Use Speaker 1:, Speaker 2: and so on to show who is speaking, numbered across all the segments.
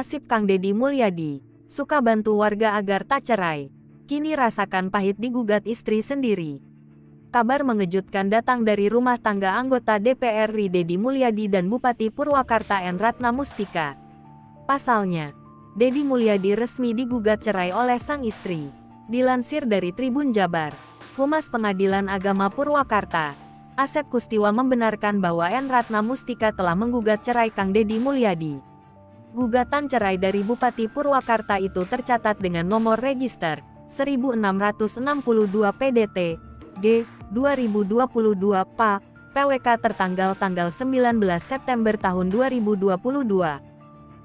Speaker 1: Nasib Kang Deddy Mulyadi, suka bantu warga agar tak cerai. Kini rasakan pahit digugat istri sendiri. Kabar mengejutkan datang dari rumah tangga anggota DPR RI Deddy Mulyadi dan Bupati Purwakarta N. Ratna Mustika. Pasalnya, Deddy Mulyadi resmi digugat cerai oleh sang istri. Dilansir dari Tribun Jabar, Humas Pengadilan Agama Purwakarta, Asep Kustiwa membenarkan bahwa N. Ratna Mustika telah menggugat cerai Kang Deddy Mulyadi. Gugatan cerai dari Bupati Purwakarta itu tercatat dengan nomor register 1662 PDT G 2022 PA PWK tertanggal tanggal 19 September tahun 2022.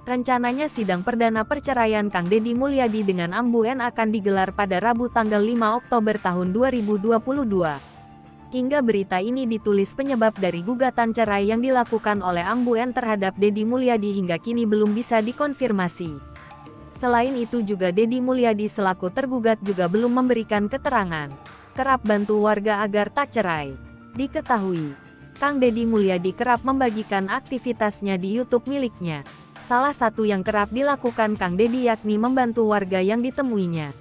Speaker 1: Rencananya sidang perdana perceraian Kang Deddy Mulyadi dengan Ambu N akan digelar pada Rabu tanggal 5 Oktober tahun 2022. Hingga berita ini ditulis penyebab dari gugatan cerai yang dilakukan oleh Ambuen terhadap Deddy Mulyadi hingga kini belum bisa dikonfirmasi. Selain itu juga Deddy Mulyadi selaku tergugat juga belum memberikan keterangan. Kerap bantu warga agar tak cerai. Diketahui, Kang Deddy Mulyadi kerap membagikan aktivitasnya di YouTube miliknya. Salah satu yang kerap dilakukan Kang Deddy yakni membantu warga yang ditemuinya.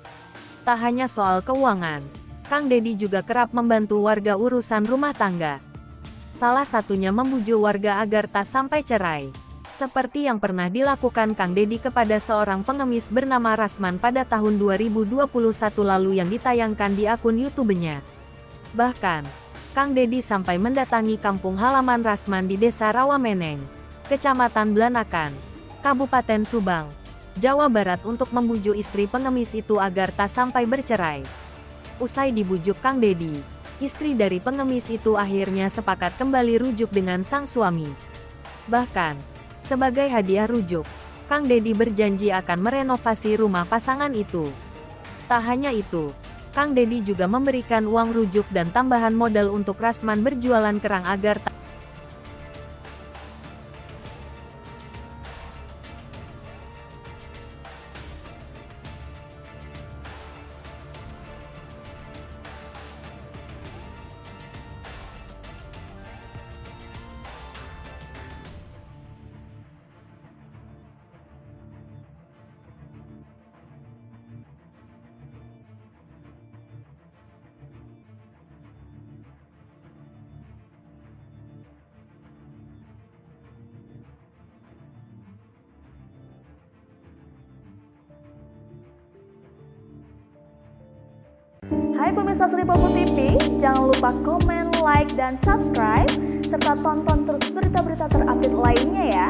Speaker 1: Tak hanya soal keuangan, Kang Deddy juga kerap membantu warga urusan rumah tangga. Salah satunya membujuk warga agar tak sampai cerai. Seperti yang pernah dilakukan Kang Deddy kepada seorang pengemis bernama Rasman pada tahun 2021 lalu yang ditayangkan di akun YouTube-nya. Bahkan, Kang Deddy sampai mendatangi kampung halaman Rasman di Desa Rawameneng, Kecamatan Blanakan, Kabupaten Subang, Jawa Barat untuk membujuk istri pengemis itu agar tak sampai bercerai. Usai dibujuk Kang Dedi, istri dari pengemis itu akhirnya sepakat kembali rujuk dengan sang suami. Bahkan, sebagai hadiah rujuk, Kang Dedi berjanji akan merenovasi rumah pasangan itu. Tak hanya itu, Kang Dedi juga memberikan uang rujuk dan tambahan modal untuk Rasman berjualan kerang agar tak
Speaker 2: Hai pemirsa Sri Popo TV, jangan lupa komen, like, dan subscribe, serta tonton terus berita-berita terupdate lainnya ya.